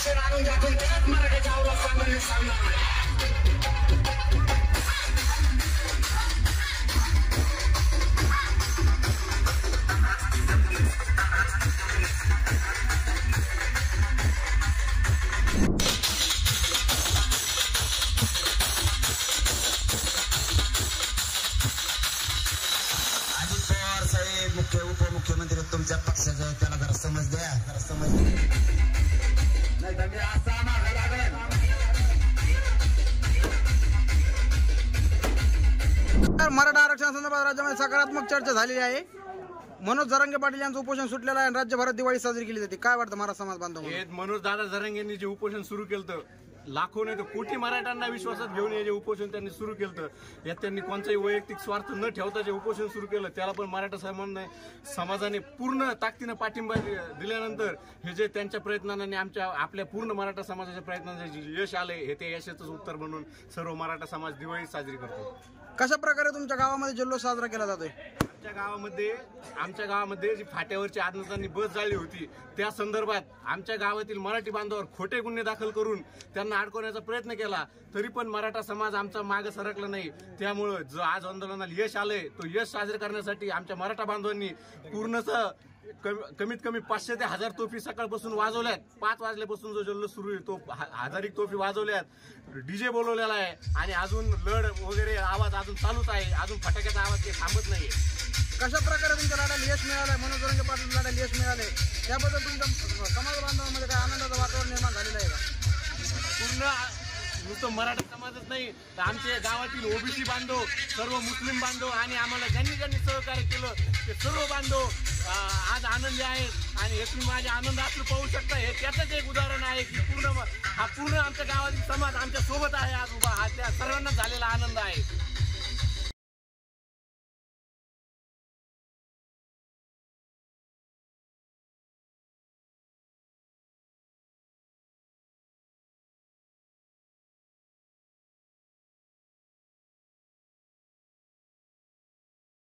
Sen anun jatun teat mereka jauh lah sama ni sama. मुख्य उपमुख्यमंत्री तुमच्या पक्षाचे त्याला जरा समज द्या जरा समज द्या तर मराठा आरक्षणासंदर्भात राज्यामध्ये सकारात्मक चर्चा झालेली आहे. मनोज जरांगे पाटील यांचं उपोषण सुटलेलं आहे आणि राज्यभरात दिवाळी साजरी केली जाते. काय वाटतं मराठा समाज बांधव? हे मनोज दादा जरंगेंनी जे उपोषण सुरू केलं लाखो नाही तर कोटी मराठ्यांना विश्वासात घेऊन हे जे उपोषण त्यांनी सुरू केलं यात त्यांनी कोणताही वैयक्तिक स्वार्थ न ठेवता जे उपोषण सुरू केलं त्याला पण मराठा समाजाने समाजाने पूर्ण ताकदीनं पाठिंबा दिल्यानंतर हे जे त्यांच्या प्रयत्नांनी आणि आमच्या आपल्या पूर्ण मराठा समाजाच्या प्रयत्नांचे जे यश आले हे ते यशाचंच उत्तर म्हणून सर्व मराठा समाज दिवाळी साजरी करतो. कशा प्रकारे तुमच्या गावामध्ये जल्लोष साजरा केला जातोय? आमच्या गावामध्ये आमच्या गावामध्ये जी फाट्यावरची आदनतांनी बस झाली होती त्या संदर्भात आमच्या गावातील मराठी बांधवावर खोटे गुन्हे दाखल करून त्यांना अडकवण्याचा प्रयत्न केला तरी पण मराठा समाज आमचा माग सरकला नाही. त्यामुळं जो आज आंदोलनाला यश आलंय तो यश साजरे करण्यासाठी आमच्या मराठा बांधवांनी पूर्णतः कमी- कमीत कमी पाचशे ते हजार तोफी सकाळपासून वाजवल्यात. पाच वाजल्यापासून जो जल्लोष सुरू आहे तो हजारिक तोफी वाजवल्यात. डीजे बोलवलेला आहे आणि अजून लढ वगैरे आवाज अजून चालूच आहे. अजून फटाक्याचा आवाज काही थांबत नाहीये. कशा प्रकारे तुमच्या लढ्याला यश मिळालंय? मनोज जरांगे पाटील लढ्याला यश मिळाले त्याबद्दल तुमच्या समाज बांधवांमध्ये काय आनंदाचं वातावरण निर्माण झालेलं आहे का? पूर्ण नुसतं मराठा समाजच नाही. तर आमचे गावातील ओबीसी बांधव सर्व मुस्लिम बांधव आणि आम्हाला ज्यांनी ज्यांनी सहकार्य केलं ते सर्व बांधव आज आनंदी आहेत. आणि हे तुम्ही माझे आनंद असं पाहू शकता. हे त्याचंच एक उदाहरण आहे की पूर्ण हा पूर्ण आमच्या गावातील समाज आमच्यासोबत आहे आज उभा. हा त्या सर्वांना झालेला आनंद आहे.